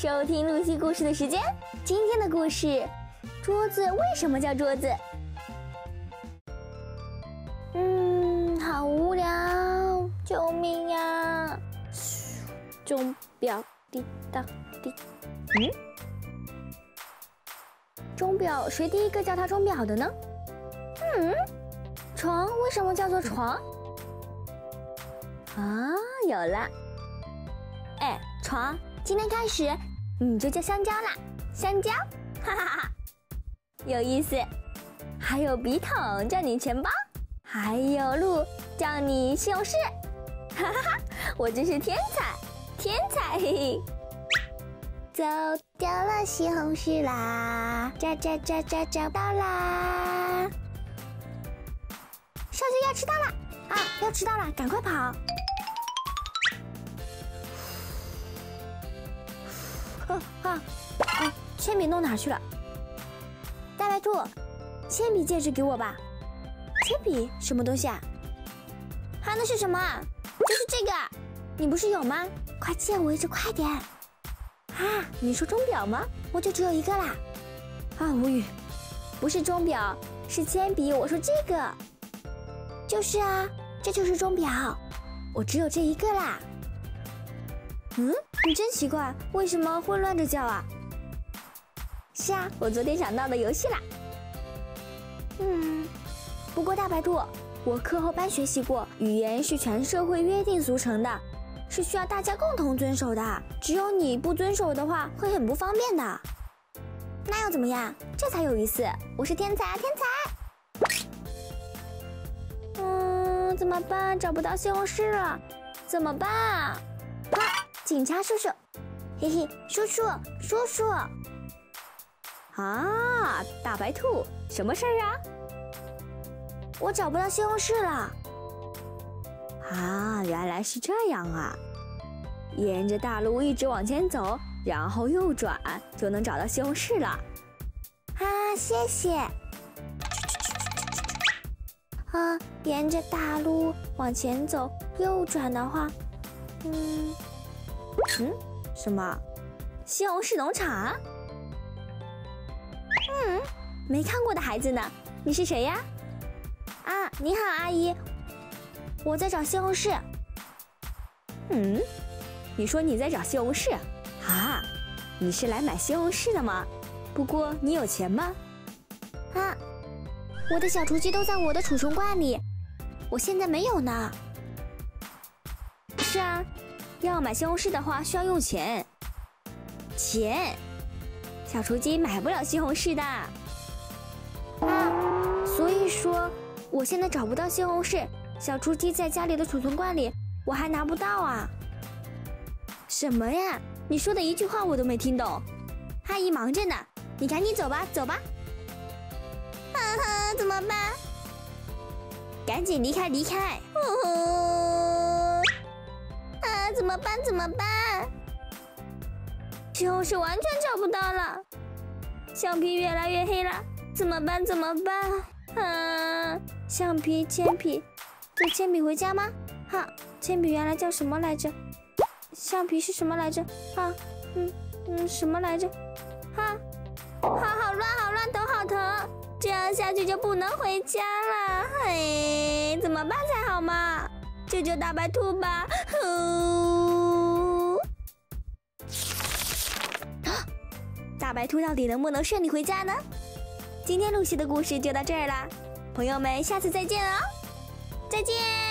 收听露西故事的时间。今天的故事，桌子为什么叫桌子？嗯，好无聊，救命呀！钟表滴答滴，嗯，钟表谁第一个叫它钟表的呢？嗯，床为什么叫做床？啊，有了！哎，床，今天开始你就叫香蕉啦，香蕉，哈哈哈，有意思。还有笔筒叫你钱包，还有路叫你西红柿，哈哈哈，我真是天才，天才！嘿嘿。走掉了西红柿啦，找找找找找到啦！上学要迟到了啊，要迟到了，赶快跑！啊！哎，铅笔弄哪去了？大白兔，铅笔戒指给我吧。铅笔什么东西啊？啊，那是什么？就是这个，你不是有吗？快借我一只，快点！啊，你说钟表吗？我就只有一个啦。啊，无语，不是钟表，是铅笔。我说这个，就是啊，这就是钟表，我只有这一个啦。嗯，你真奇怪，为什么会乱着叫啊？是啊，我昨天想到的游戏啦。嗯，不过大白兔，我课后班学习过，语言是全社会约定俗成的，是需要大家共同遵守的。只有你不遵守的话，会很不方便的。那又怎么样？这才有意思。我是天才，天才！嗯，怎么办？找不到西红柿了，怎么办？警察叔叔，嘿嘿，叔叔叔叔，啊，大白兔，什么事儿啊？我找不到西红柿了。啊，原来是这样啊！沿着大路一直往前走，然后右转，就能找到西红柿了。啊，谢谢。啊，沿着大路往前走，右转的话，嗯。嗯，什么？西红柿农场？嗯，没看过的孩子呢？你是谁呀？啊，你好，阿姨，我在找西红柿。嗯，你说你在找西红柿？啊，你是来买西红柿的吗？不过你有钱吗？啊，我的小雏鸡都在我的储存罐里，我现在没有呢。是啊。要买西红柿的话，需要用钱。钱，小雏鸡买不了西红柿的。啊，所以说我现在找不到西红柿，小雏鸡在家里的储存罐里，我还拿不到啊。什么呀？你说的一句话我都没听懂。阿姨忙着呢，你赶紧走吧，走吧。哈哈，怎么办？赶紧离开，离开。怎么办？怎么办？就是完全找不到了，橡皮越来越黑了，怎么办？怎么办？啊！橡皮、铅笔，带铅笔回家吗？哈，铅笔原来叫什么来着？橡皮是什么来着？哈，嗯嗯，什么来着？哈，好好乱，好乱，头好疼，这样下去就不能回家了。嘿，怎么办才好嘛？救救大白兔吧！呼！大白兔到底能不能顺利回家呢？今天露西的故事就到这儿啦，朋友们，下次再见哦！再见。